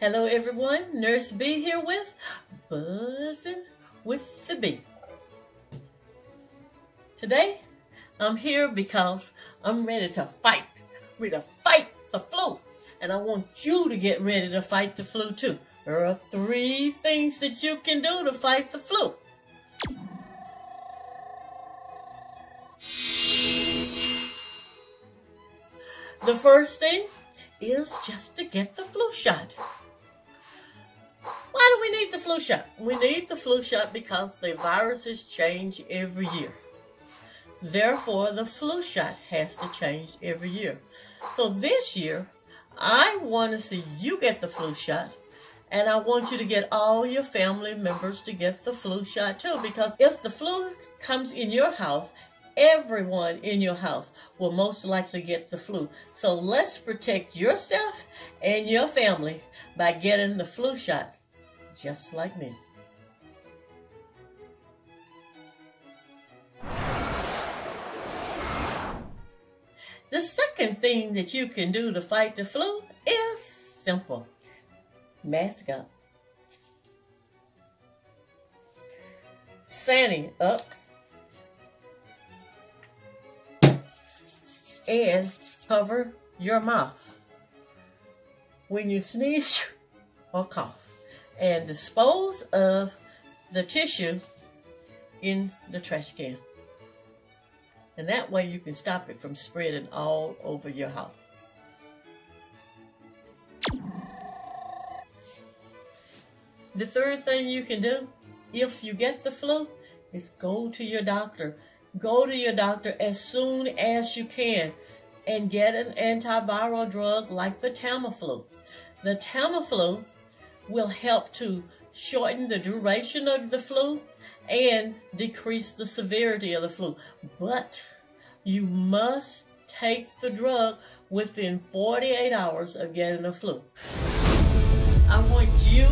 Hello everyone, Nurse Bee here with Buzzing with the Bee. Today, I'm here because I'm ready to fight. Ready to fight the flu. And I want you to get ready to fight the flu too. There are three things that you can do to fight the flu. The first thing is just to get the flu shot. We need the flu shot? We need the flu shot because the viruses change every year. Therefore, the flu shot has to change every year. So this year, I want to see you get the flu shot. And I want you to get all your family members to get the flu shot too. Because if the flu comes in your house, everyone in your house will most likely get the flu. So let's protect yourself and your family by getting the flu shots just like me. The second thing that you can do to fight the flu is simple. Mask up. Fanny up. And cover your mouth when you sneeze or cough and dispose of the tissue in the trash can. And that way you can stop it from spreading all over your house. The third thing you can do if you get the flu is go to your doctor. Go to your doctor as soon as you can and get an antiviral drug like the Tamiflu. The Tamiflu will help to shorten the duration of the flu and decrease the severity of the flu. But you must take the drug within 48 hours of getting the flu. I want you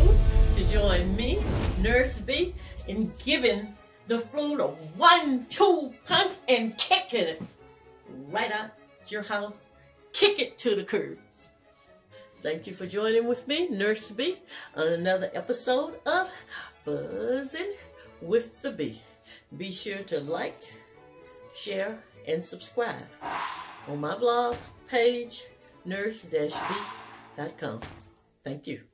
to join me, Nurse Bee, in giving the flu a one-two punch and kicking it right out your house. Kick it to the curb. Thank you for joining with me, Nurse Bee, on another episode of Buzzing with the Bee. Be sure to like, share, and subscribe on my blog page, nurse-b.com. Thank you.